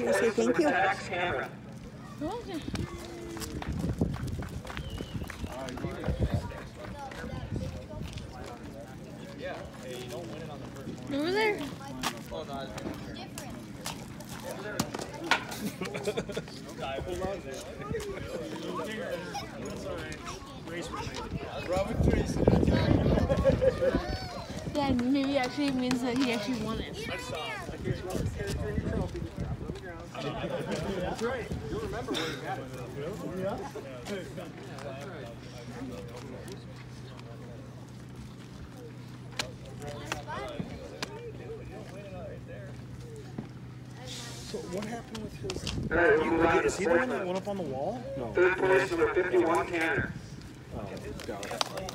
Here, say thank you. Tax camera. Okay. Over there. That maybe actually means that he actually won it. So what happened with his? All right, Is he the one that went up on the wall? No. Third place, number 51, Tanner. Oh, got it.